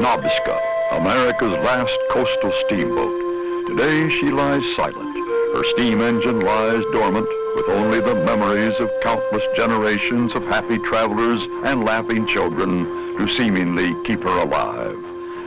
Nobska, America's last coastal steamboat. Today she lies silent. Her steam engine lies dormant with only the memories of countless generations of happy travelers and laughing children to seemingly keep her alive.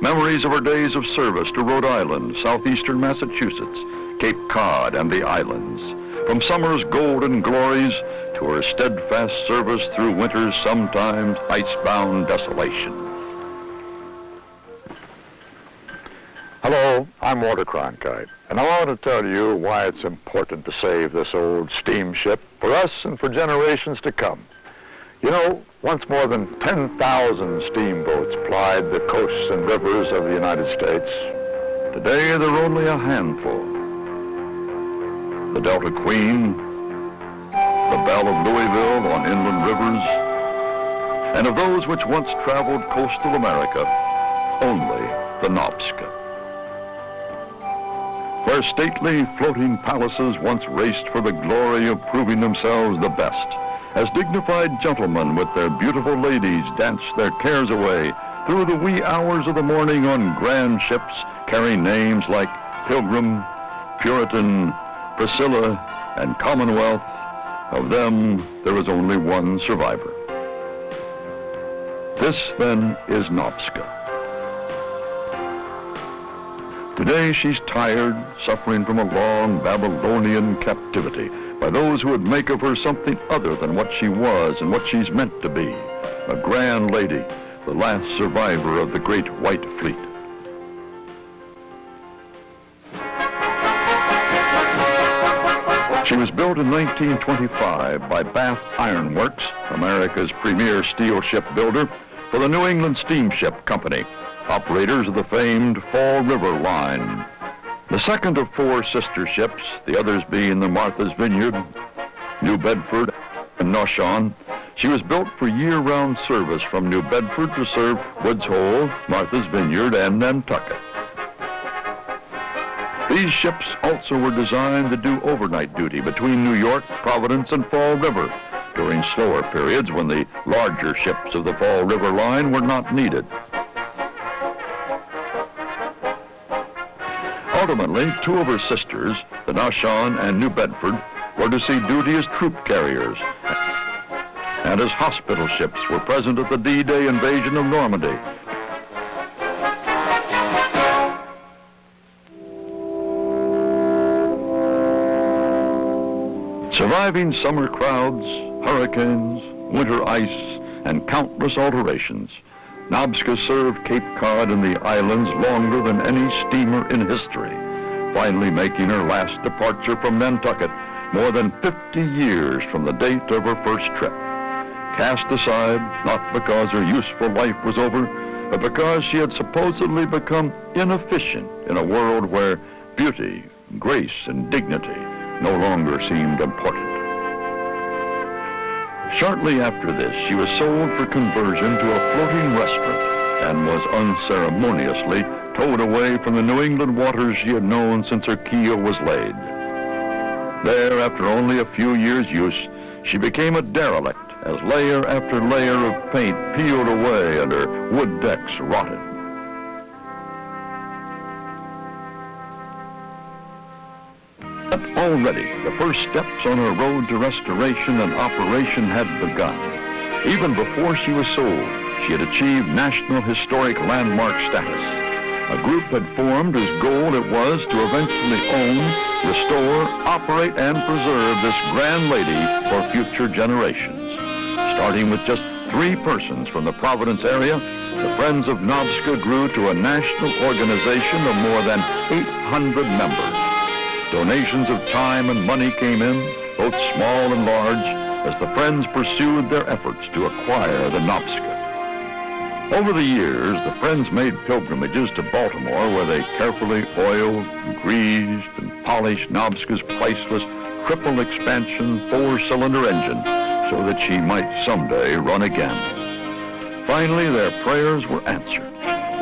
Memories of her days of service to Rhode Island, southeastern Massachusetts, Cape Cod, and the islands. From summer's golden glories to her steadfast service through winter's sometimes icebound desolation. Hello, I'm Walter Cronkite, and I want to tell you why it's important to save this old steamship for us and for generations to come. You know, once more than 10,000 steamboats plied the coasts and rivers of the United States. Today, there are only a handful. The Delta Queen, the Belle of Louisville on inland rivers, and of those which once traveled coastal America, only the Nobska. Where stately floating palaces once raced for the glory of proving themselves the best, as dignified gentlemen with their beautiful ladies danced their cares away through the wee hours of the morning on grand ships carrying names like Pilgrim, Puritan, Priscilla, and Commonwealth, of them there is only one survivor. This, then, is Nobska. Today she's tired, suffering from a long Babylonian captivity by those who would make of her something other than what she was and what she's meant to be, a grand lady, the last survivor of the great White Fleet. She was built in 1925 by Bath Iron Works, America's premier steel ship builder, for the New England Steamship Company, operators of the famed Fall River Line. The second of four sister ships, the others being the Martha's Vineyard, New Bedford, and Naushon, she was built for year-round service from New Bedford to serve Woods Hole, Martha's Vineyard, and Nantucket. These ships also were designed to do overnight duty between New York, Providence, and Fall River during slower periods when the larger ships of the Fall River line were not needed. Ultimately, two of her sisters, the Naushon and New Bedford, were to see duty as troop carriers. And as hospital ships were present at the D-Day invasion of Normandy. Surviving summer crowds, hurricanes, winter ice, and countless alterations, Nobska served Cape Cod and the islands longer than any steamer in history, finally making her last departure from Nantucket more than 50 years from the date of her first trip. Cast aside, not because her useful life was over, but because she had supposedly become inefficient in a world where beauty, grace, and dignity no longer seemed important. Shortly after this, she was sold for conversion to a floating restaurant and was unceremoniously towed away from the New England waters she had known since her keel was laid. There, after only a few years' use, she became a derelict as layer after layer of paint peeled away and her wood decks rotted. Already the first steps on her road to restoration and operation had begun. Even before she was sold, she had achieved National Historic Landmark status. A group had formed whose goal it was to eventually own, restore, operate, and preserve this grand lady for future generations. Starting with just three persons from the Providence area, the Friends of Nobska grew to a national organization of more than 800 members. Donations of time and money came in, both small and large, as the Friends pursued their efforts to acquire the Nobska. Over the years, the Friends made pilgrimages to Baltimore where they carefully oiled, greased, and polished Nobska's priceless triple expansion four-cylinder engine so that she might someday run again. Finally, their prayers were answered.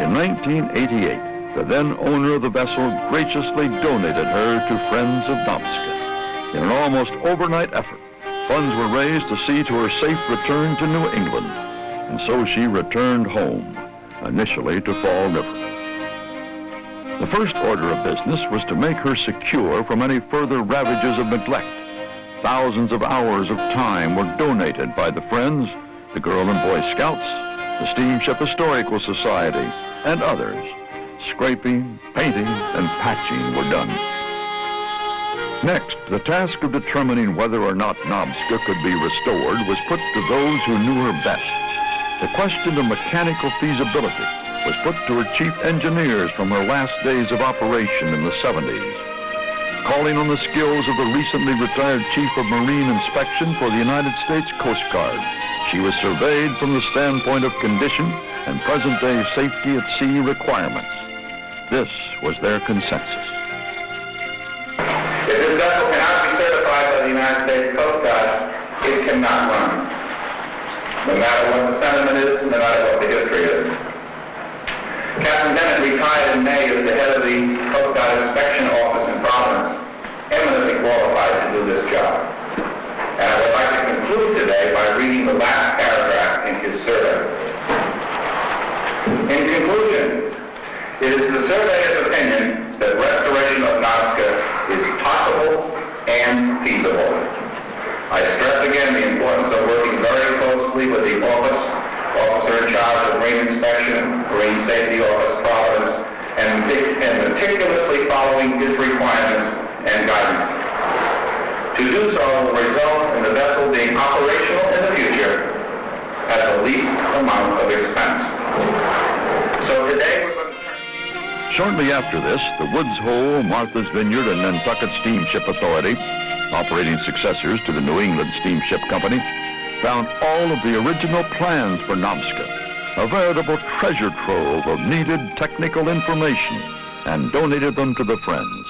In 1988, the then owner of the vessel graciously donated her to Friends of Nobska. In an almost overnight effort, funds were raised to see to her safe return to New England, and so she returned home, initially to Fall River. The first order of business was to make her secure from any further ravages of neglect. Thousands of hours of time were donated by the Friends, the Girl and Boy Scouts, the Steamship Historical Society, and others. Scraping, painting, and patching were done. Next, the task of determining whether or not Nobska could be restored was put to those who knew her best. The question of mechanical feasibility was put to her chief engineers from her last days of operation in the 70s. Calling on the skills of the recently retired chief of marine inspection for the United States Coast Guard, she was surveyed from the standpoint of condition and present-day safety at sea requirements. This was their consensus. If this vessel cannot be certified by the United States Coast Guard, it cannot run. No matter what the sentiment is, no matter what the history is. Captain Bennett retired in May as the head of the Coast Guard Inspection Office in Providence, eminently qualified to do this job. And I would like to conclude today by reading the last paragraph in his survey. In conclusion, it is the surveyor's opinion that restoration of Nobska is possible and feasible. I stress again the importance of working very closely with the office, officer in charge of marine inspection, marine safety office, Providence, and, and meticulously following his requirements and guidance. To do so will result in the vessel being operational in the future at the least amount of expense. So today Shortly after this, the Woods Hole, Martha's Vineyard, and Nantucket Steamship Authority, operating successors to the New England Steamship Company, found all of the original plans for Nobska, a veritable treasure trove of needed technical information, and donated them to the Friends.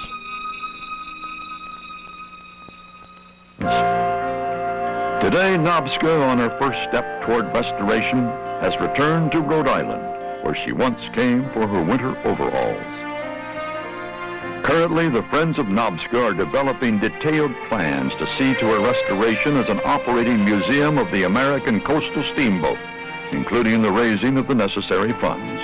Today, Nobska, on her first step toward restoration, has returned to Rhode Island, where she once came for her winter overalls. Currently, the Friends of Nobska are developing detailed plans to see to her restoration as an operating museum of the American coastal steamboat, including the raising of the necessary funds.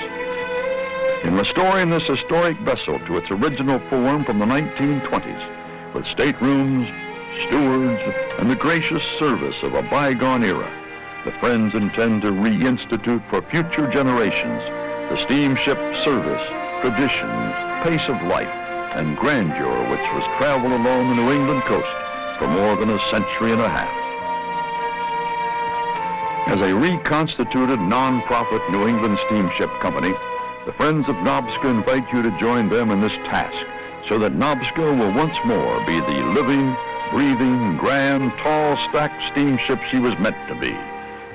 In restoring this historic vessel to its original form from the 1920s, with staterooms, stewards, and the gracious service of a bygone era, the Friends intend to reinstitute for future generations the steamship service, traditions, pace of life, and grandeur which was traveled along the New England coast for more than a century and a half. As a reconstituted non-profit New England Steamship Company, the Friends of Nobska invite you to join them in this task so that Nobska will once more be the living, breathing, grand, tall, stacked steamship she was meant to be,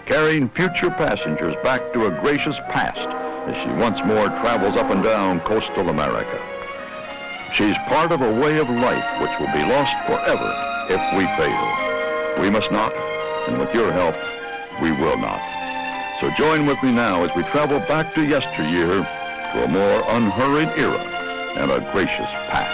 carrying future passengers back to a gracious past as she once more travels up and down coastal America. She's part of a way of life which will be lost forever if we fail. We must not, and with your help, we will not. So join with me now as we travel back to yesteryear to a more unhurried era and a gracious past.